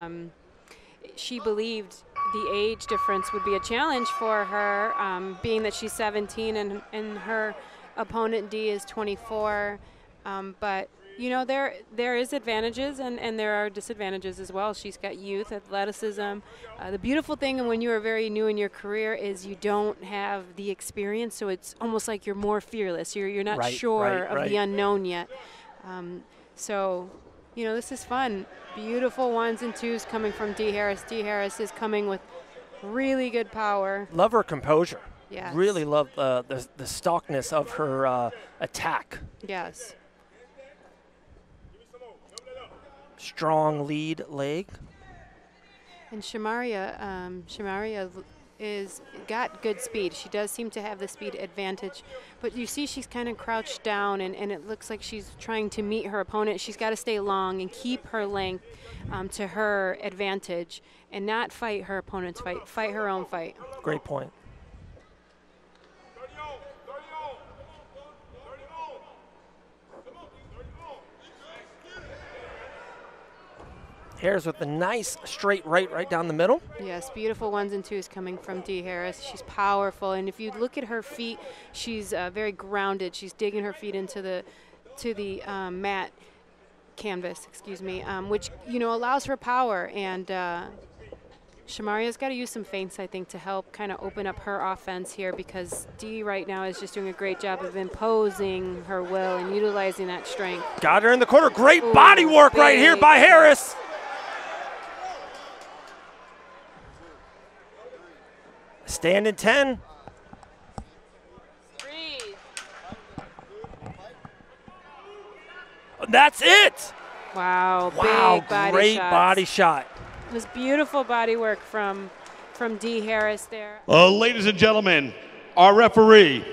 Um, she believed the age difference would be a challenge for her, um, being that she's 17 and, and her opponent Dee is 24. Um, but you know there there is advantages and, and there are disadvantages as well. She's got youth, athleticism. Uh, the beautiful thing when you are very new in your career is you don't have the experience, so it's almost like you're more fearless. You're you're not Right, sure right, of right. the unknown yet. Um, so you know this is fun. Beautiful ones and twos coming from Dee Harris. Dee Harris is coming with really good power. Love her composure. Yes. Really love uh, the the stockness of her uh, attack. Yes. Strong lead leg. And Shamaria, um, Shamaria is got good speed. She does seem to have the speed advantage, but you see she's kind of crouched down, and, and it looks like she's trying to meet her opponent. She's got to stay long and keep her length um, to her advantage, and not fight her opponent's fight. Fight her own fight. Great point. Harris with a nice straight right right down the middle. Yes, beautiful ones and twos coming from Dee Harris. She's powerful, and if you look at her feet, she's uh, very grounded. She's digging her feet into the to the um, mat canvas, excuse me, um, which you know allows for power. And uh, Shamaria's got to use some feints, I think, to help kind of open up her offense here because Dee right now is just doing a great job of imposing her will and utilizing that strength. Got her in the corner. Great Ooh, body work right here by Harris. Stand in 10. That's it. Wow, Wow, big body great shots. body shot. It was beautiful body work from from Dee Harris there. Uh, ladies and gentlemen, our referee,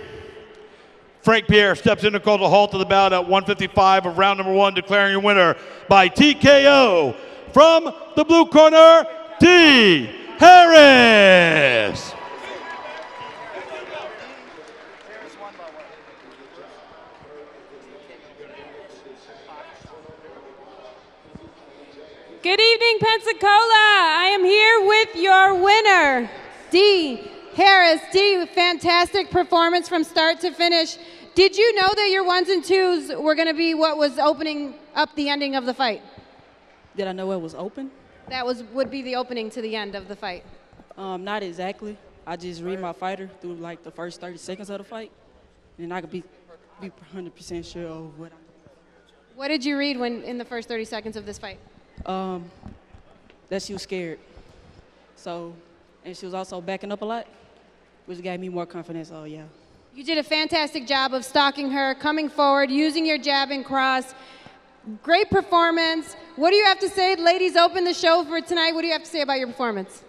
Frank Pierre, steps in to call the halt to the bout at 155 of round number one, declaring your winner by TKO from the blue corner, Dee Harris. Good evening, Pensacola. I am here with your winner, Dee Harris, Dee. Fantastic performance from start to finish. Did you know that your ones and twos were going to be what was opening up the ending of the fight? Did I know it was open? That was would be the opening to the end of the fight. Um, not exactly. I just read my fighter through like the first 30 seconds of the fight, and I could be be 100% sure of what I... What did you read when in the first 30 seconds of this fight? Um, that she was scared. So, and she was also backing up a lot, which gave me more confidence. Oh yeah. You did a fantastic job of stalking her, coming forward, using your jab and cross. Great performance. What do you have to say? Ladies, open the show for tonight. What do you have to say about your performance?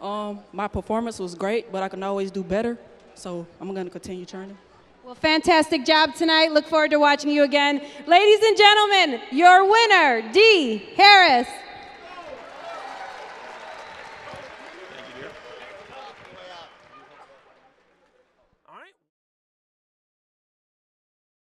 Um, my performance was great, but I can always do better. So I'm gonna continue training. Well, fantastic job tonight. Look forward to watching you again. Ladies and gentlemen, your winner, Dee Harris.